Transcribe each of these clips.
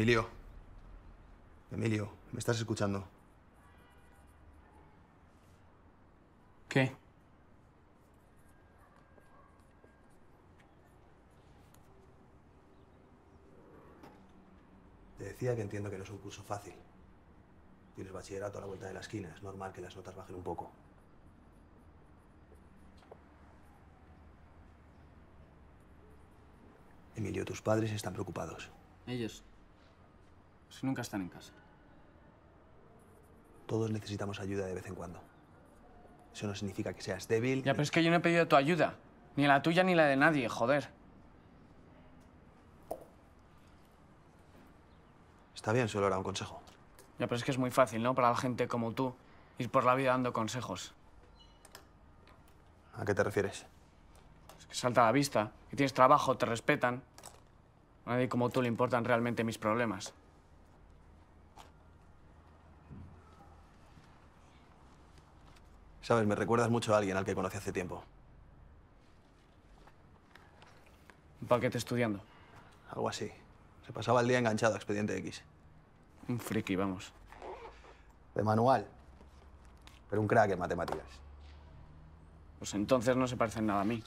Emilio. Emilio, ¿me estás escuchando? ¿Qué? Te decía que entiendo que no es un curso fácil. Tienes bachillerato a la vuelta de la esquina. Es normal que las notas bajen un poco. Emilio, tus padres están preocupados. Ellos. Nunca están en casa. Todos necesitamos ayuda de vez en cuando. Eso no significa que seas débil. Ya, pero es que yo no he pedido tu ayuda. Ni la tuya ni la de nadie, joder. Está bien, solo era un consejo. Ya, pero es que es muy fácil, ¿no? Para la gente como tú, ir por la vida dando consejos. ¿A qué te refieres? Es que salta a la vista, que tienes trabajo, te respetan. A nadie como tú le importan realmente mis problemas. Sabes, me recuerdas mucho a alguien al que conocí hace tiempo. Un paquete estudiando. Algo así. Se pasaba el día enganchado a Expediente X. Un friki, vamos. De manual. Pero un crack en matemáticas. Pues entonces no se parecen nada a mí.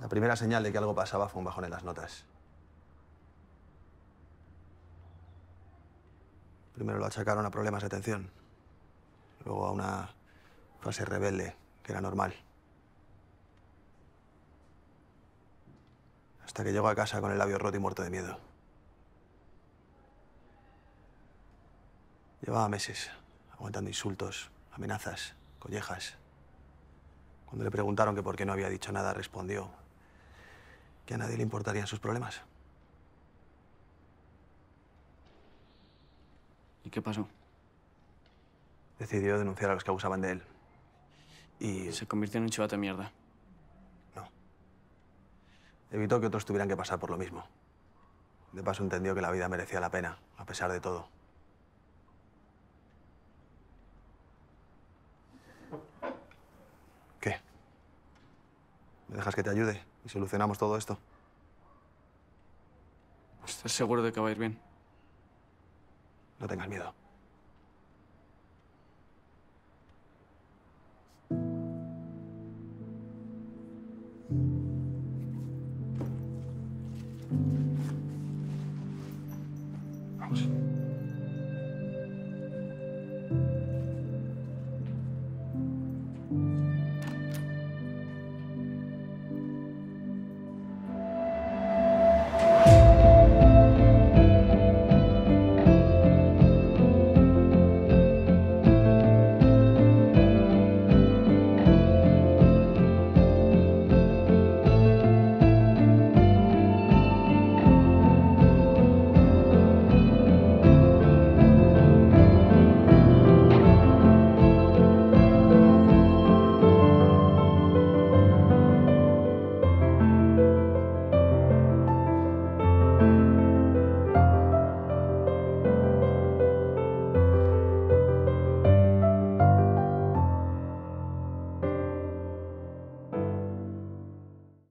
La primera señal de que algo pasaba fue un bajón en las notas. Primero lo achacaron a problemas de atención. Luego a una fase rebelde, que era normal. Hasta que llegó a casa con el labio roto y muerto de miedo. Llevaba meses aguantando insultos, amenazas, collejas. Cuando le preguntaron que por qué no había dicho nada, respondió que a nadie le importarían sus problemas. ¿Y qué pasó? Decidió denunciar a los que abusaban de él. Y Se convirtió en un chivato de mierda. no. Evitó que otros tuvieran que pasar por lo mismo. De paso entendió que la vida merecía la pena, a pesar de todo. ¿Qué? ¿Me dejas que te ayude y solucionamos todo esto? ¿Estás seguro de que va a ir bien? No tengas miedo.